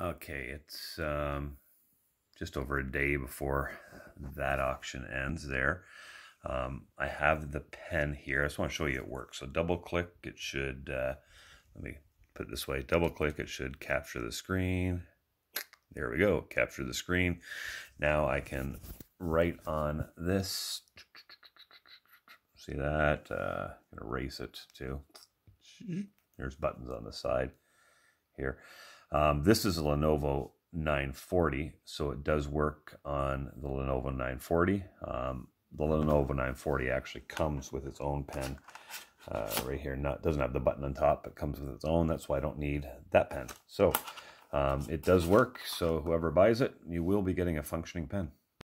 Okay, it's um, just over a day before that auction ends there. Um, I have the pen here. I just want to show you it works. So double click, it should, uh, let me put it this way, double click, it should capture the screen. There we go, capture the screen. Now I can write on this. See that? Uh, erase it too. There's buttons on the side here. Um, this is a Lenovo 940, so it does work on the Lenovo 940. Um, the Lenovo 940 actually comes with its own pen uh, right here. Not doesn't have the button on top, but comes with its own. That's why I don't need that pen. So um, it does work. So whoever buys it, you will be getting a functioning pen.